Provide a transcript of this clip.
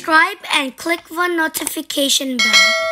subscribe and click the notification bell.